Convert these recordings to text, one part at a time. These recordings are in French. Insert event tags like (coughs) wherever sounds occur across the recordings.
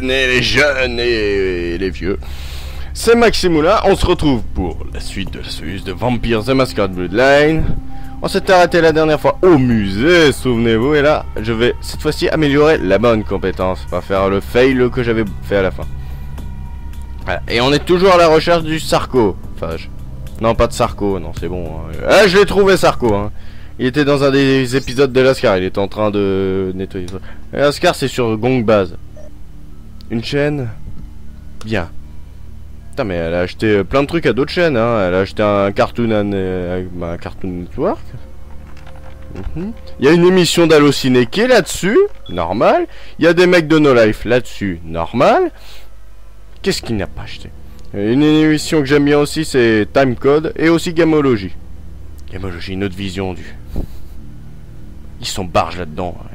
et les jeunes et les vieux. C'est Maximoula, on se retrouve pour la suite de la série de Vampires The Masquerade Bloodline. On s'est arrêté la dernière fois au musée, souvenez-vous, et là, je vais cette fois-ci améliorer la bonne compétence, pas faire le fail que j'avais fait à la fin. Et on est toujours à la recherche du je... non, pas de Sarko, non, c'est bon. Ah, je l'ai trouvé, Sarko. Hein. Il était dans un des épisodes de Lascar, il était en train de nettoyer. Et Lascar, c'est sur Gong Base. Une chaîne Bien. Putain, mais elle a acheté euh, plein de trucs à d'autres chaînes, hein. Elle a acheté un Cartoon, euh, un Cartoon Network. Mhm. Il y a une émission d'Allociné qui est là-dessus, normal. Il y a des mecs de No Life là-dessus, normal. Qu'est-ce qu'il n'a pas acheté? Une émission que j'aime bien aussi, c'est Time Code et aussi Gamology. Gamology, une autre vision du. Ils sont barges là-dedans. hein.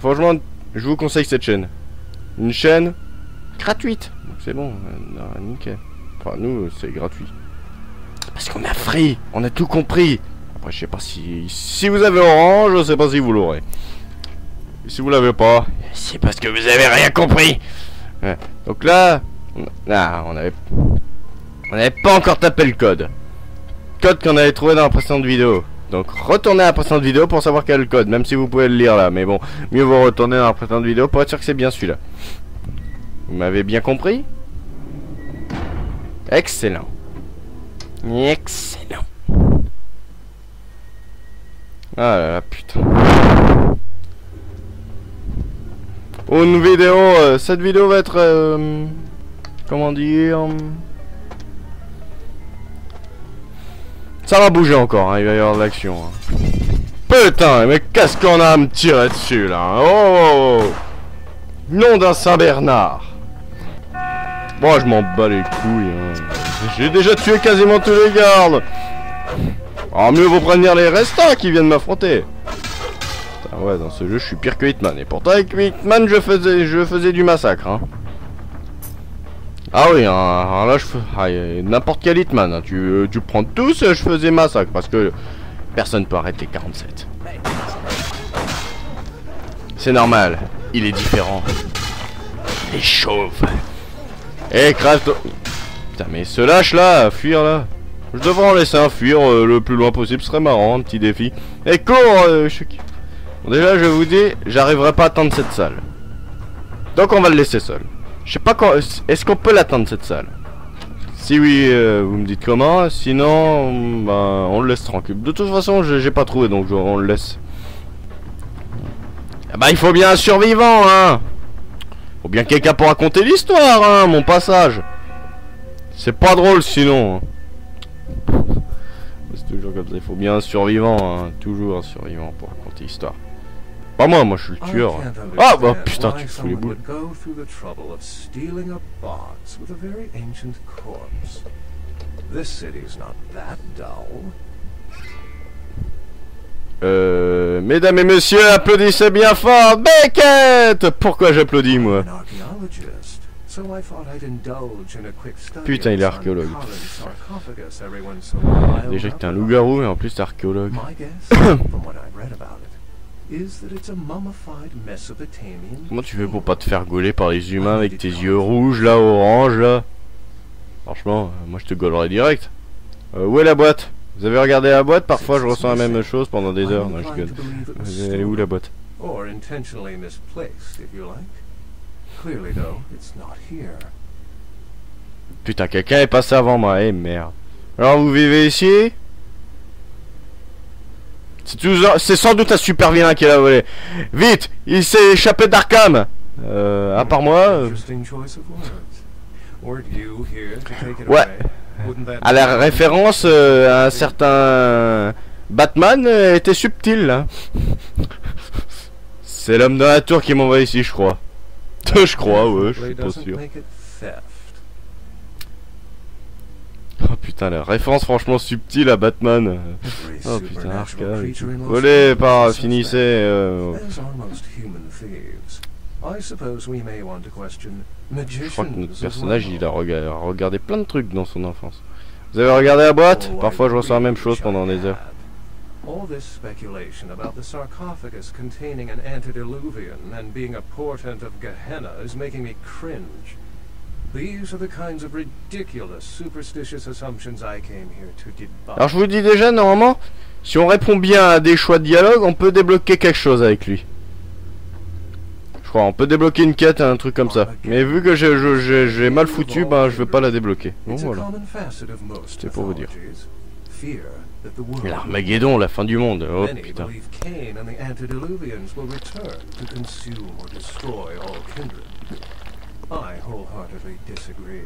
Franchement, je vous conseille cette chaîne. Une chaîne gratuite. Donc c'est bon, euh, non, nickel. Enfin, nous, c'est gratuit. Parce qu'on a free, on a tout compris. Après, je sais pas si. Si vous avez Orange, je sais pas si vous l'aurez. Si vous l'avez pas, c'est parce que vous avez rien compris. Ouais. Donc là, on, on avait. On n'avait pas encore tapé le code. Code qu'on avait trouvé dans la précédente vidéo. Donc retournez à la précédente vidéo pour savoir quel le code, même si vous pouvez le lire là. Mais bon, mieux vaut retourner dans la précédente vidéo pour être sûr que c'est bien celui-là. Vous m'avez bien compris? Excellent. Excellent. Ah là là, putain. Une vidéo, euh, cette vidéo va être... euh, comment dire Ça va bouger encore, hein, il va y avoir de l'action. hein. Putain, mais qu'est-ce qu'on a à me tirer dessus là hein Oh, oh, oh. Nom d'un Saint-Bernard Bon, je m'en bats les couilles. hein. J'ai déjà tué quasiment tous les gardes. Alors mieux vaut prévenir les restants qui viennent m'affronter. Putain, ouais, dans ce jeu, je suis pire que Hitman. Et pourtant, avec Hitman, je faisais, je faisais du massacre. Hein. Ah oui, hein, là, je ah, n'importe quel Hitman. hein. Tu, euh, tu prends tous, je faisais massacre parce que personne peut arrêter 47. C'est normal, il est différent. Il est chauve. Eh, crève toi Putain, mais ce lâche là, fuir là. Je devrais en laisser un fuir euh, le plus loin possible, ce serait marrant, un petit défi. Et cours euh, déjà, je vous dis, j'arriverai pas à atteindre cette salle. Donc on va le laisser seul. Je sais pas quand... Est-ce qu'on peut l'atteindre cette salle? Si oui, euh, vous me dites comment. Sinon, ben, on le laisse tranquille. De toute façon, j'ai pas trouvé, donc on le laisse. Ah bah, il faut bien un survivant, hein Faut bien quelqu'un pour raconter l'histoire, hein, mon passage. C'est pas drôle sinon. hein. C'est toujours comme ça, il faut bien un survivant, hein. toujours un survivant pour raconter l'histoire. Pas moi, moi je suis le tueur. hein. Ah bah putain, tu fous les boules. go through the trouble of stealing a box with a very ancient corpse. This city's not that dull. Euh, mesdames et messieurs, applaudissez bien fort, Beckett Pourquoi j'applaudis moi? Putain, il est archéologue. Déjà que t'es un loup-garou et en plus t'es archéologue. (coughs) Comment tu fais pour pas te faire gauler par les humains avec tes yeux rouges là, orange là? Franchement, euh, moi je te gaulerais direct. Euh, où est la boîte? Vous avez regardé la boîte? Parfois je ressens la même chose pendant des heures. Non, je gueule. Elle est où la boîte? Or intentionally misplaced, if you like. Clearly, though, it's not here. Putain, quelqu'un est passé avant moi, eh merde. Alors vous vivez ici? C'est sans doute un super vilain qui l'a volé. Vite Il s'est échappé d'Arkham Euh, à part moi... euh, Ouais. À la référence euh, à un certain Batman euh, était subtil là. C'est l'homme dans la tour qui m'envoie ici, je crois. (laughs) je crois, ouais, je suis pas sûr. Oh putain, la référence franchement subtile à Batman. Oh putain, Volé Angeles par, is finissez. euh, Je crois que notre personnage, il a rega- regardé plein de trucs dans son enfance. Vous avez regardé la boîte? Parfois, je ressens la même chose pendant des heures. All this speculation about the sarcophagus containing an antediluvian and being a portent of Gehenna is making me cringe. Alors je vous dis déjà, normalement, si on répond bien à des choix de dialogue, on peut débloquer quelque chose avec lui. Je crois, on peut débloquer une quête, un truc comme ça. Mais vu que j'ai- mal foutu, ben je vais pas la débloquer. Bon voilà. C'était pour vous dire. L'Armageddon, la fin du monde. Oh putain. Kindred. I wholeheartedly disagree.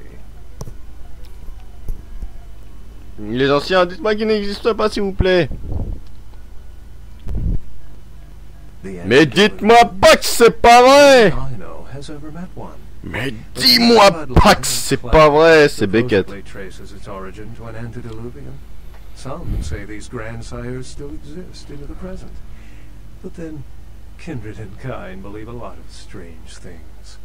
Les anciens, dites-moi qu'il n'existe pas s'il vous plaît. Mais dites-moi pas que c'est pas vrai. Mais dis-moi pas que c'est pas vrai, c'est Beckett. Some say these grandsires still exist into the present. But then, kindred and kind believe a lot of strange things.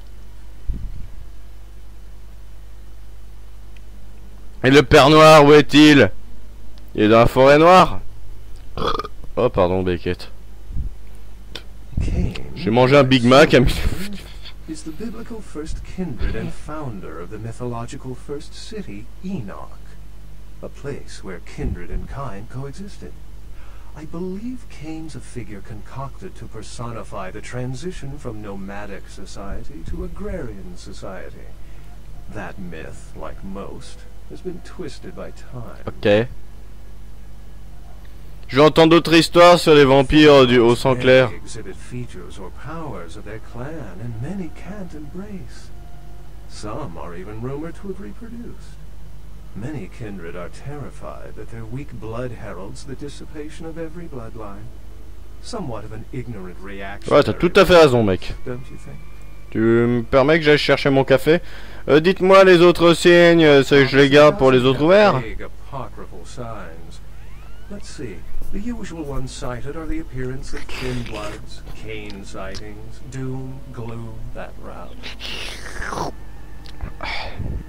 Et le Père Noir, où est-il? Il est dans la forêt noire Oh pardon Beckett. J'ai mangé un Big Mac à is the biblical first kindred and founder of the mythological first city, Enoch, a place where kindred and kind coexisted. I believe Cain's a figure concocted to personify the transition from nomadic society to agrarian society. That myth, like most, has been twisted by time. Ok. Je vais entendre d'autres histoires sur les vampires du au sang clair. Exhibit features or powers of their clan, and many can't embrace. Some are even rumored to have reproduced. Many kindred are terrified that their weak blood heralds the dissipation of every bloodline. Somewhat of an ignorant reaction. Ouais, t'as tout à fait raison mec. Don't you think? Tu me permets que j'aille chercher mon café Euh, Dites-moi les autres signes, euh, c'est que je les garde pour les autres ouverts. Let's see. The usual ones cited are the appearance of thin bloods, Cain sightings, doom, gloom, that route.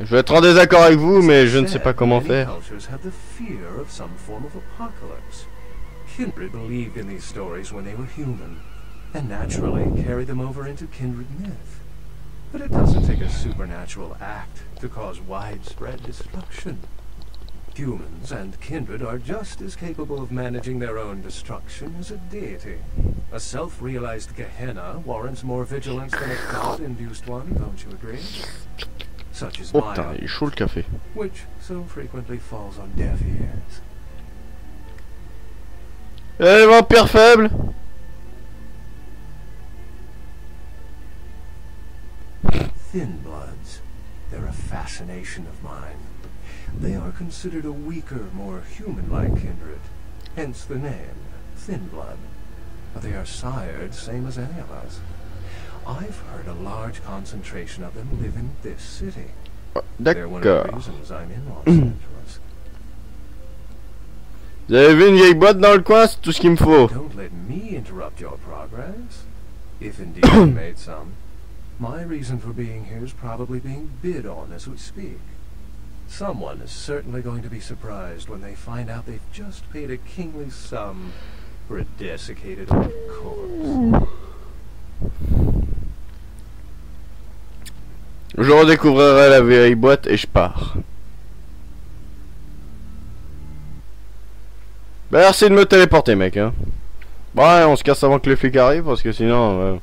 Je vais être en désaccord avec vous, mais je ne sais pas comment faire. cultures have the fear of some form of apocalypse. Kindred believed in these stories when they were human, and naturally carry them over into kindred myth. But it doesn't take a supernatural act to cause widespread destruction. Humans and kindred are just as capable of managing their own destruction as a deity. A self-realized Gehenna warrants more vigilance than a god-induced one, don't you agree? Such is Oh my putain, il est café. which so frequently falls on deaf ears. Eh, les vampires Thin bloods, they're a fascination of mine. They are considered a weaker, more human-like kindred, hence the name, thin blood. But they are sired same as any of us. I've heard a large concentration of them live in this city. They're one of the reasons I'm in Los (clears throat) Angeles. Vous avez vu une vieille boîte dans le coin C'est tout ce qu'il me faut. Don't let me interrupt your progress. If indeed you (clears throat) made some. My reason for being here is probably being bid on as we speak. Someone is certainly going to be surprised when they find out they've just paid a kingly sum for a desiccated old corpse. Je redécouvrirai la vieille boîte et je pars. Bah, merci de me téléporter, mec. Hein. Ouais, on se casse avant que les flics arrivent parce que sinon. euh,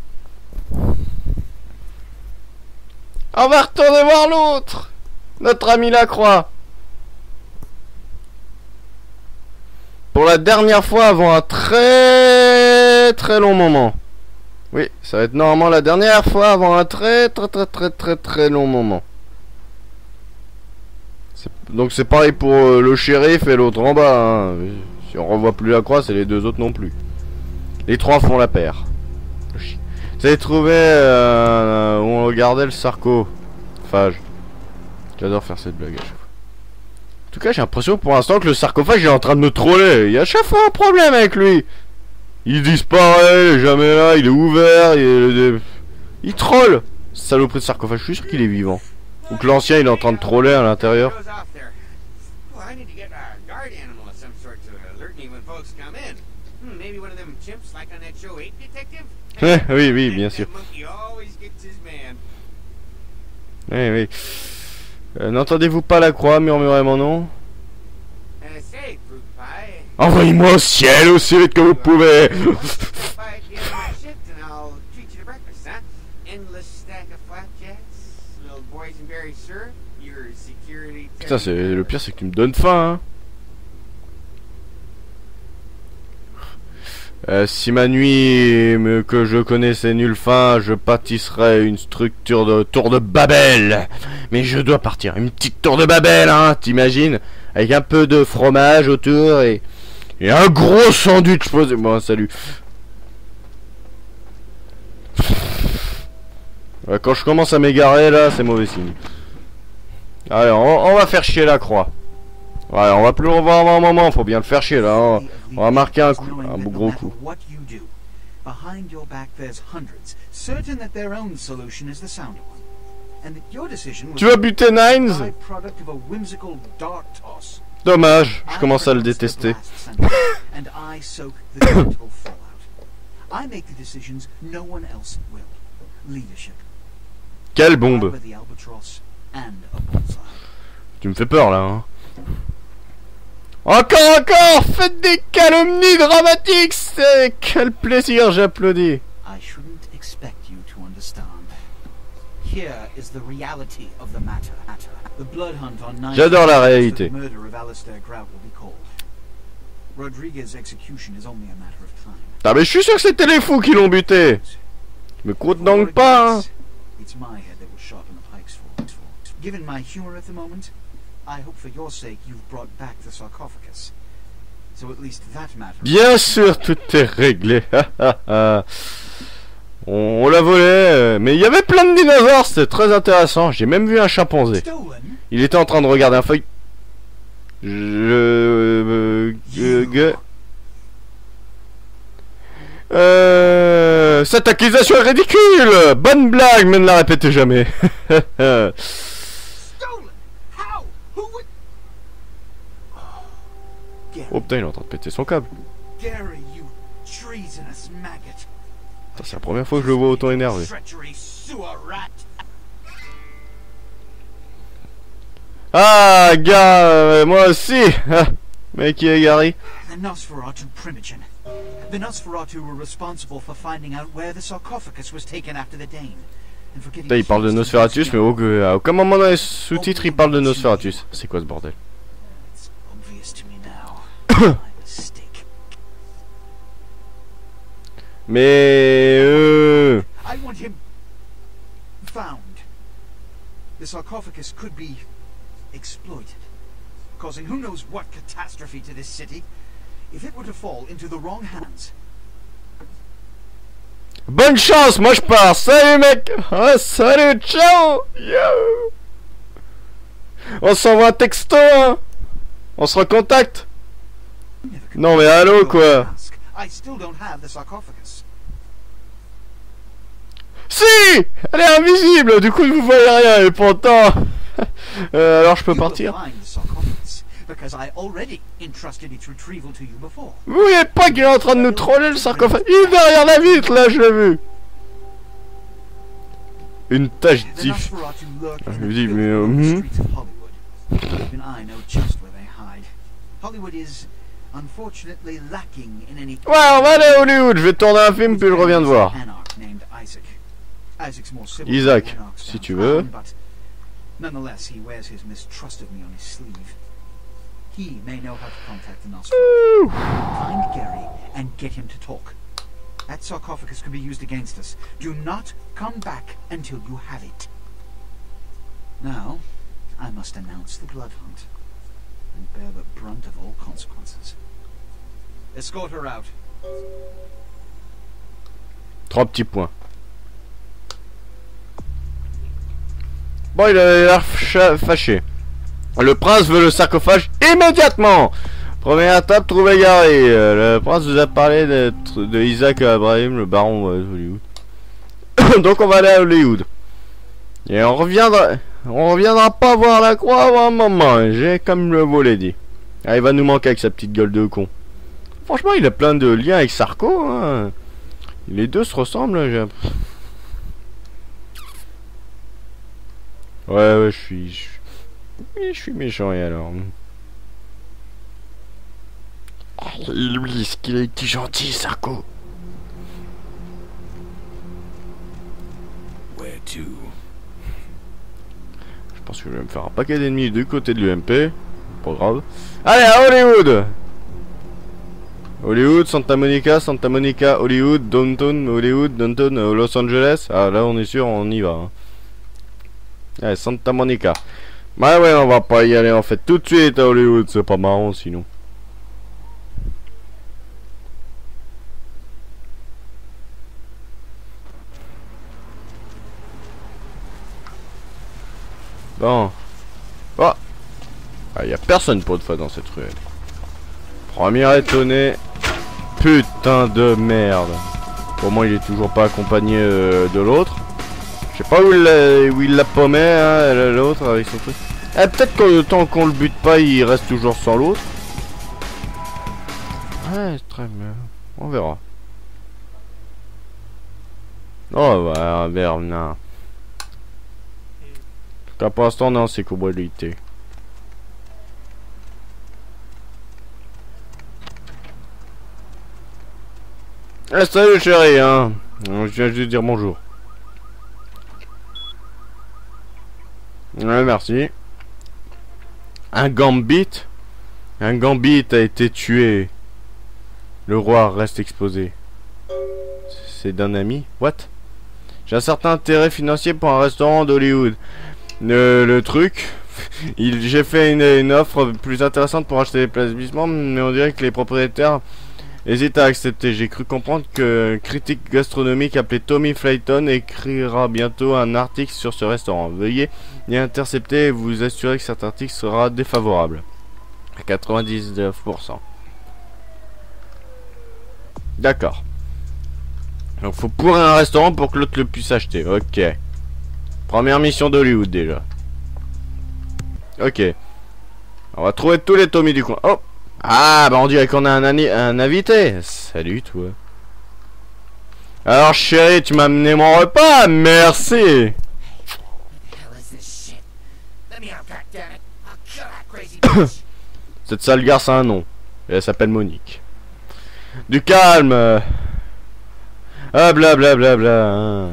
On va retourner voir l'autre Notre ami Lacroix Pour la dernière fois avant un très très long moment. Oui, ça va être normalement la dernière fois avant un très très très très très très long moment. Donc c'est pareil pour euh, le shérif et l'autre en bas. hein. Si on revoit plus la croix, c'est les deux autres non plus. Les trois font la paire. Chi- Avez trouvé euh, où on regardait le sarcophage. J'adore faire cette blague à chaque fois. En tout cas, j'ai l'impression pour l'instant que le sarcophage est en train de me troller. Il y a chaque fois un problème avec lui. Il disparaît, il jamais là, il est ouvert, il, est- il troll. Saloperie de sarcophage, je suis sûr qu'il est vivant. Ou que l'ancien est en train de troller à l'intérieur. Goes off there. Well, I need to get a guard animal some sort to alert me when folks come in. Maybe one of them chimps like on that show 8 Detective? Oui, oui, bien sûr. Oui, oui. Euh, N'entendez-vous pas la croix murmurer mon nom? Pie. Envoyez-moi au ciel aussi vite que vous pouvez. Putain, c'est le pire, c'est que tu me donnes faim, hein. Euh, si ma nuit que je connaissais nulle fin, je bâtisserais une structure de tour de Babel. Mais je dois partir, une petite tour de Babel, hein, t'imagines? Avec un peu de fromage autour et, un gros sandwich posé. Bon, salut. Quand je commence à m'égarer là, c'est mauvais signe. On, on va faire chier la croix. Ouais, on va plus le revoir avant un moment, faut bien le faire chier là. hein. On va marquer un coup, un gros coup. What you do, behind your back there's hundreds, certain that their own solution is the sounder one, and that your decision was Tu vas buter Nines? the byproduct of a whimsical dart toss. Dommage, je commence à le détester. blast sentence, and I soak the gentle fallout. I make the decisions no one else will. Leadership. Quelle bombe. Tu me fais peur là. Hein. Encore, encore Faites des calomnies dramatiques C'est quel plaisir, j'applaudis. I shouldn't expect you to understand. Here is the reality of the matter. matter. The blood hunt on nine J'adore la réalité. The murder of Alistair Grout will be called. Rodriguez's execution is only a matter of time. Ah mais je suis sûr que c'était les fous qui l'ont buté Me Before donc pas hein. gets, It's my head that will sharpen the pikes for. for. Given my humor at the moment, Bien sûr, tout est réglé. (laughs) on, on l'a volé, euh, mais il y avait plein de dinosaures, c'était très intéressant. J'ai même vu un chimpanzé. Il était en train de regarder un feuille. Je... euh, euh, gue- Euh, cette accusation est ridicule Bonne blague, mais ne la répétez jamais. (laughs) Stolen? How? Who would? Gary, oh putain, il est en train de péter son câble. C'est la première fois que je le vois autant énervé. Ah, gars, euh, moi aussi Ah, Mais qui est Gary? The Nosferatu Primogen. The Nosferatu were responsible for finding out where the sarcophagus was taken after the Dane. And for getting Putain, il parle de Nosferatus, mais au- à aucun moment dans les sous-titres il parle de Nosferatus. C'est quoi ce bordel? Mais... Euh... I want him found. The sarcophagus could be exploited, causing who knows what catastrophe to this city. If it were to fall into the wrong hands, Bonne chance, moi je pars. Salut mec. Ah, salut, ciao. Yo. On s'envoie un texto, hein. On se recontacte. Non mais allô quoi. ask. I still don't have the sarcophagus. Si Elle est invisible, du coup vous voyez rien et pourtant... (laughs) Euh, alors je peux partir. Vous voyez pas qu'il est en train de nous troller le sarcophage Il est derrière la vitre là, je l'ai vu Une tache The d'if. Nosferatu lurk Ah, je me dis, mais, euh, hmm. Streets of Hollywood. I know just where they hide. Hollywood is unfortunately lacking in any. Ouais, on va aller à Hollywood, je vais tourner un film puis je reviens te voir. Isaac. Isaac's more civil Isaac, than Anarch's si tu veux. Nonetheless, he wears his mistrust of me on his sleeve. He may know how to contact the Nosferatu. Find Gary and get him to talk. That sarcophagus could be used against us. Do not come back until you have it. Now, I must announce the blood hunt and bear the brunt of all consequences. Escort her out. Trois petits points. Bon, il a l'air fâché. Le prince veut le sarcophage immédiatement Première étape, trouver Gary. Euh, le prince vous a parlé de, de Isaac Abraham, le baron euh, d'Hollywood. (coughs) Donc on va aller à Hollywood. Et on reviendra... On reviendra pas voir la croix avant un moment, j'ai comme vous l'ai dit. Ah, il va nous manquer avec sa petite gueule de con. Franchement, il a plein de liens avec Sarko. Hein. Les deux se ressemblent. j'ai l'impression. Ouais, ouais, je suis... Je suis- je suis méchant, et alors? Ah, Lui, est-ce qu'il a été gentil, Sarko Where to? Je pense que je vais me faire un paquet d'ennemis du côté de l'UMP. Pas grave. Allez, à Hollywood Hollywood, Santa Monica, Santa Monica, Hollywood, Downtown, Hollywood, Downtown, euh, Los Angeles. Ah, là, on est sûr, on y va. hein. Allez, Santa Monica. Bah ouais, on va pas y aller en fait tout de suite à Hollywood, c'est pas marrant sinon. Bon. Oh Ah, y a personne pour de fois dans cette ruelle. Premier étonné. Putain de merde. Au moins, il est toujours pas accompagné euh, de l'autre. Je sais pas où il l'a paumé, hein, l'autre, avec son truc. Eh, peut-être que tant qu'on le bute pas, il reste toujours sans l'autre. Ouais, très bien. On verra. Oh, bah, Bernard. En tout cas, pour l'instant, non, c'est cobralité. Eh, salut chérie, hein. Je viens juste dire bonjour. Merci. Un gambit? Un gambit a été tué. Le roi reste exposé. C'est d'un ami? What? J'ai un certain intérêt financier pour un restaurant d'Hollywood. Le, le truc, (laughs) j'ai fait une, offre plus intéressante pour acheter les places mais on dirait que les propriétaires hésitent à accepter. J'ai cru comprendre que critique gastronomique appelé Tommy Flayton écrira bientôt un article sur ce restaurant. Veuillez y intercepter et vous assurer que cet article sera défavorable. À 99%. D'accord. Donc faut pourrir un restaurant pour que l'autre le puisse acheter. Ok. Première mission d'Hollywood déjà. Ok. On va trouver tous les Tommy du coin. Oh Ah bah on dirait qu'on a un, un invité. Salut toi. Alors chérie, tu m'as amené mon repas Merci! (coughs) Cette sale garce a un nom. Elle s'appelle Monique. Du calme. Ah bla bla bla bla. hein.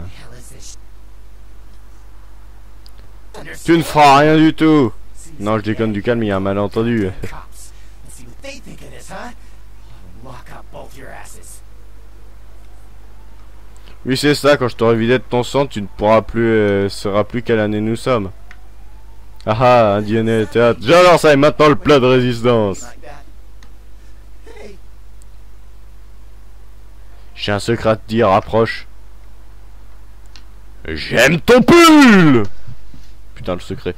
Tu ne feras rien du tout. Non, je déconne du calme, il y a un malentendu. (laughs) Cops. Let's see what they think of this, huh? I'll lock up both your asses. Oui, c'est ça, quand je t'aurai vidé de ton sang, tu ne pourras plus... Euh, sauras plus quelle année nous sommes. Ah ah, dîner théâtre. J'adore ça, et maintenant le plat de résistance. J'ai un secret à te dire, approche. J'aime ton pull Putain, le secret.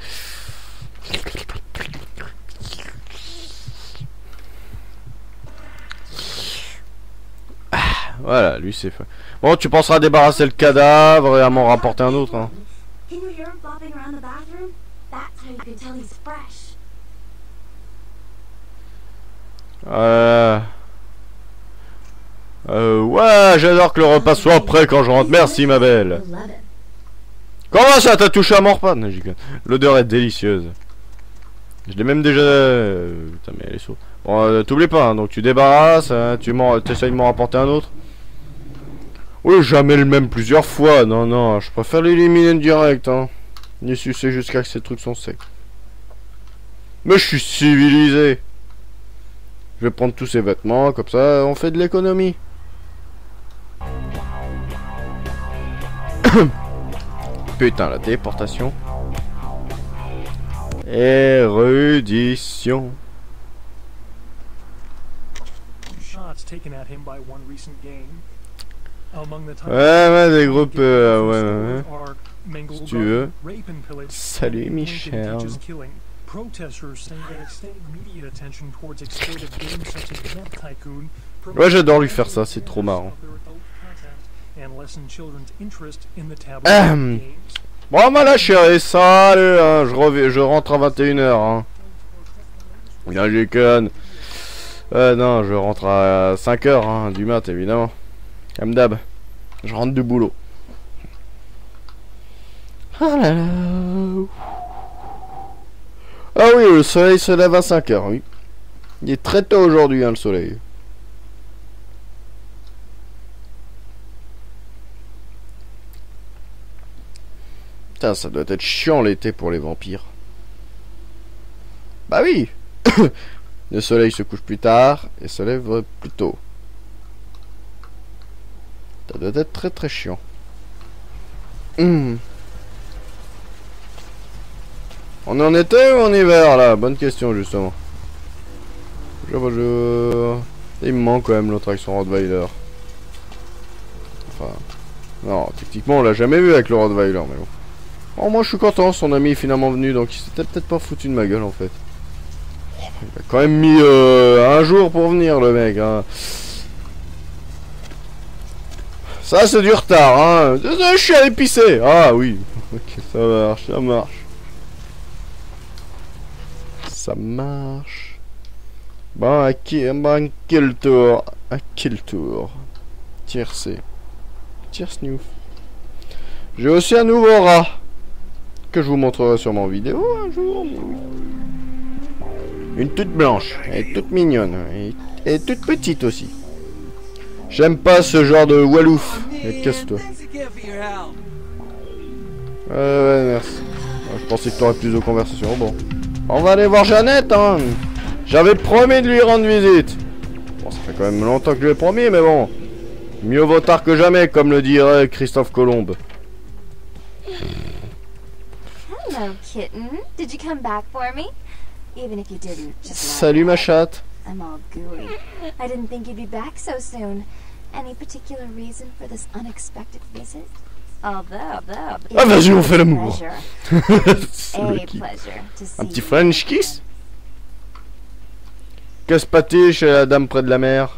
Ah, voilà, lui c'est fait. Bon, tu penseras à débarrasser le cadavre et à m'en rapporter un autre. Hein. Euh... Euh, ouais, j'adore que le repas soit prêt quand je rentre. Merci, ma belle. Comment ça, t'as touché à mon repas? L'odeur est délicieuse. Je l'ai même déjà... euh, Putain, mais elle est sourde. Bon, euh, t'oublies pas, hein, donc tu débarrasses, hein, tu t'essayes de m'en rapporter un autre? Oui, jamais le même plusieurs fois. Non, non, je préfère l'éliminer direct, hein. Ni sucer jusqu'à que ces trucs sont secs. Mais je suis civilisé. Je vais prendre tous ces vêtements, comme ça, on fait de l'économie. (coughs) Putain, la déportation. Érudition. recent game. Ouais, ouais, des groupes, euh, ouais, ouais, Si tu veux. Salut, Michel. Ouais, j'adore lui faire ça, c'est trop marrant. Bon, bah là, chérie, salut, hein, je, reviens, je rentre à 21h. Hein. Là, j'ai. Euh, non, je rentre à 5h hein, du mat, évidemment. Comme d'hab. Je rentre du boulot. Ah là là. Ah oui, le soleil se lève à 5h, oui. Il est très tôt aujourd'hui, hein, le soleil. Putain, ça doit être chiant l'été pour les vampires. Bah oui (coughs) Le soleil se couche plus tard et se lève plus tôt. Ça doit être très très chiant. Hmm. On est en été ou en hiver là? Bonne question justement. Bonjour, bonjour. Il me manque quand même l'autre son Rottweiler. Enfin. Non, techniquement on l'a jamais vu avec le Rottweiler, mais bon. Oh, moi je suis content, son ami est finalement venu, donc il s'était peut-être pas foutu de ma gueule en fait. Oh, il a quand même mis euh, un jour pour venir le mec. Hein. Ça c'est du retard, hein. Je suis allé pisser. Ah oui. (laughs) Ok, ça marche, ça marche. Ça marche. Bon, à qui, bon, quel tour? À quel tour? Tiercé. Tierce-nous. J'ai aussi un nouveau rat. Que je vous montrerai sur mon vidéo un jour. Une toute blanche. Elle est toute mignonne. Et toute petite aussi. J'aime pas ce genre de walouf. Et casse-toi. Ouais, ouais, merci. Je pensais que t'aurais plus de conversation. Bon. On va aller voir Jeannette, hein. J'avais promis de lui rendre visite. Bon, ça fait quand même longtemps que je lui ai promis, mais bon. Mieux vaut tard que jamais, comme le dirait Christophe Colombe. Hello, kitten. Did you come back for me? Even if you didn't, just Salut ma chatte. I'm all gooey. I didn't think you'd be back so soon. Any particular reason for this unexpected visit? Although, though, Ah, vas-y, on fait l'amour. pleasure. (laughs) C'est A le qui- pleasure to see Un petit. French kiss Casse pâté chez la dame près de la mer.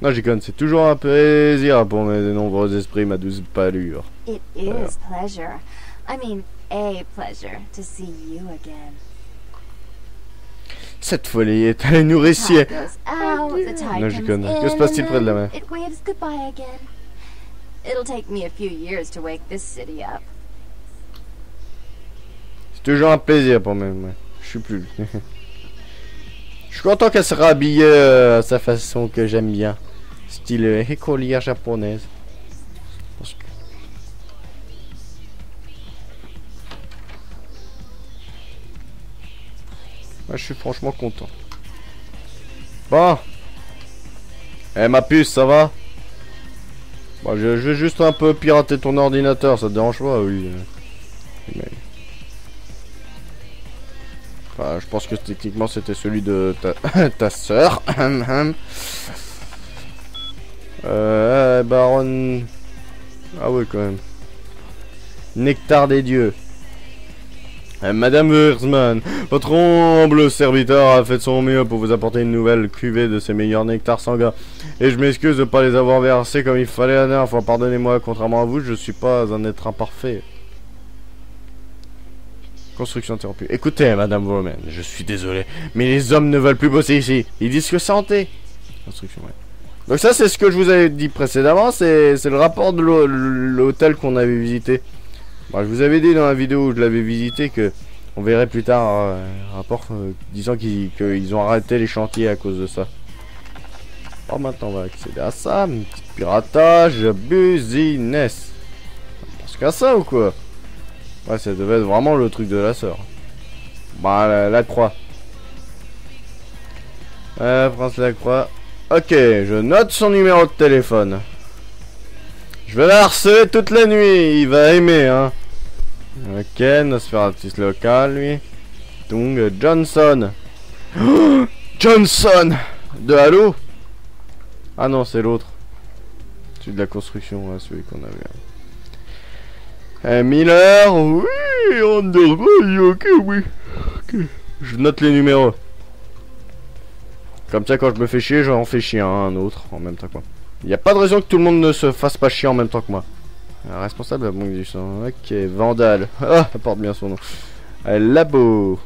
Non, j'y connais, c'est toujours un plaisir pour mes nombreux esprits, ma douce palure. It is pleasure. I mean, a pleasure to see you again. Cette folie est allée the tide Non, comes connais. Que se passe-t-il près de la mer? It waves goodbye again. It'll take me a few years to wake this city up. C'est toujours un plaisir pour moi. Je suis plus. (laughs) Je suis content qu'elle sera habillée euh, à sa façon que j'aime bien. Style euh, écolière japonaise. Ouais, je suis franchement content. Bon. Eh ma puce, ça va? Je, vais juste un peu pirater ton ordinateur, ça te dérange pas Oui. Enfin, je pense que techniquement c'était celui de ta, (laughs) ta soeur. (coughs) euh, Baron. Ah ouais, quand même. Nectar des dieux. Euh, Madame Herzman, votre humble serviteur a fait de son mieux pour vous apporter une nouvelle cuvée de ses meilleurs nectars sanguins. Et je m'excuse de ne pas les avoir versés comme il fallait la dernière fois. Pardonnez-moi, contrairement à vous, je suis pas un être imparfait. Construction interrompue. Écoutez, Madame Woman, je suis désolé, mais les hommes ne veulent plus bosser ici. Ils disent que c'est hanté. Construction. Donc ça, c'est ce que je vous avais dit précédemment, c'est le rapport de l'hô- l'hôtel qu'on avait visité. Bon, je vous avais dit dans la vidéo où je l'avais visité que on verrait plus tard euh, un rapport euh, disant qu'ils ont arrêté les chantiers à cause de ça. Alors maintenant, on va accéder à ça. Un petit piratage, business. Pense qu'à ça ou quoi? Ouais, ça devait être vraiment le truc de la sœur. Bah, la, croix. Euh, Prince la croix. Ok, je note son numéro de téléphone. Je vais la harceler toute la nuit, il va aimer, hein. Ok, Nosferatus local, lui. Donc, Johnson. Oh, Johnson De Halo Ah non, c'est l'autre. Celui de la construction, ouais, celui qu'on avait. Euh, Miller, oui, ok, oui. Ok, je note les numéros. Comme ça, quand je me fais chier, j'en fais chier un, un autre en même temps que moi. Il n'y a pas de raison que tout le monde ne se fasse pas chier en même temps que moi. Euh, responsable de la banque du sang. Ok, Vandal. (laughs) Ah, ça porte bien son nom. Euh, labo.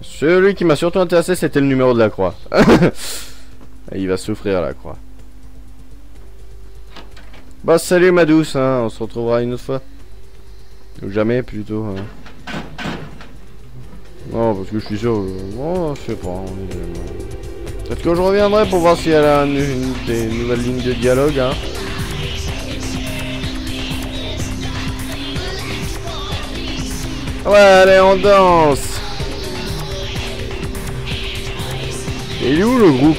Celui qui m'a surtout intéressé, c'était le numéro de la croix. (laughs) Il va souffrir la croix. Bah salut ma douce, hein. on se retrouvera une autre fois. Ou jamais plutôt. hein. Non, parce que je suis sûr. euh, Oh, je sais pas. Peut-être que je reviendrai pour voir si elle a un- une, des nouvelles lignes de dialogue. Hein. Ouais, allez, on danse. Et il est où le groupe?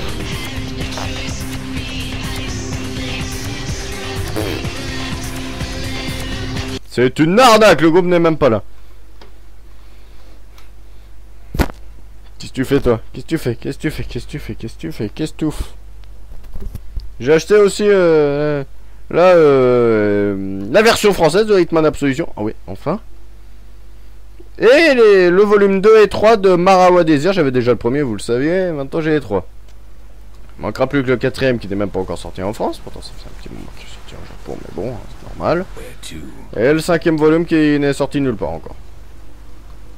C'est une arnaque, le groupe n'est même pas là. Qu'est-ce que tu fais toi? Qu'est-ce que tu fais? Qu'est-ce que tu fais? Qu'est-ce que tu fais? Qu'est-ce que tu fais? Qu'est-ce que tu J'ai acheté aussi euh, là euh, la version française de Hitman Absolution. Ah oui, enfin. Et les- le volume 2 et 3 de Marawa Désir, j'avais déjà le premier, vous le saviez, maintenant j'ai les 3. Il manquera plus que le quatrième qui n'est même pas encore sorti en France, pourtant ça fait un petit moment qu'il est sorti en Japon, mais bon, c'est normal. Et le cinquième volume qui n'est sorti nulle part encore.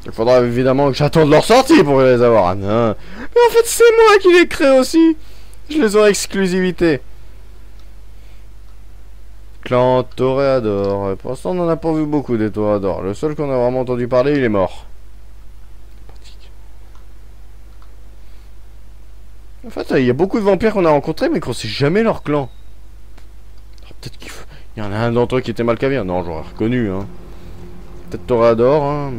Il faudra évidemment que j'attende leur sortie pour les avoir. Ah non. Mais en fait c'est moi qui les crée aussi. Je les ai exclusivité. Clan Toréador. Pour l'instant, on n'en a pas vu beaucoup des Toréador. Le seul qu'on a vraiment entendu parler, il est mort. En fait, il y a beaucoup de vampires qu'on a rencontrés, mais qu'on sait jamais leur clan. Peut-être qu'il y en a un d'entre eux qui était Malkavien. Non, j'aurais reconnu. Hein. Peut-être Toréador. Hein.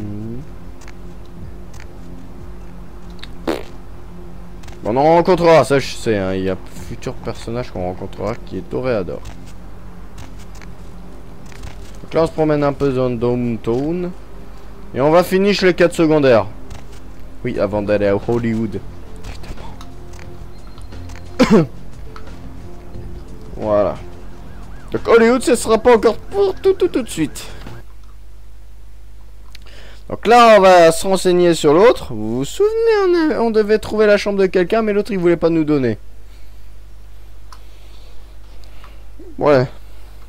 On en rencontrera, ça je sais. hein. Il y a un futur personnage qu'on rencontrera qui est Toréador. Donc là on se promène un peu dans Downtown. Et on va finish les 4 secondaires. Oui, avant d'aller à Hollywood. (coughs) Voilà. Donc Hollywood ce sera pas encore pour tout tout tout de suite. Donc là on va se renseigner sur l'autre. Vous vous souvenez on, devait trouver la chambre de quelqu'un mais l'autre il voulait pas nous donner. Ouais.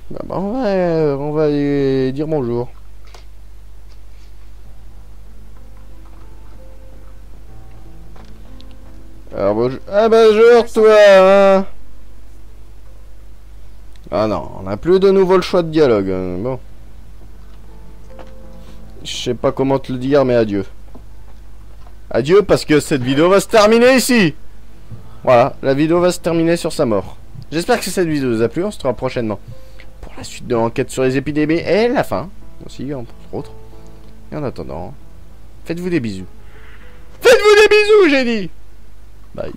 Bah, bah, on va, euh, on dire bonjour. Alors bonjour. Ah bonjour toi hein. Ah non, on n'a plus de nouveau le choix de dialogue. hein, Bon. Je sais pas comment te le dire mais adieu. Adieu parce que cette vidéo va se terminer ici. Voilà, la vidéo va se terminer sur sa mort. J'espère que cette vidéo vous a plu, on se retrouvera prochainement pour la suite de l'enquête sur les épidémies et la fin aussi, entre autres. Et en attendant, faites-vous des bisous. Faites-vous des bisous, j'ai dit Bye.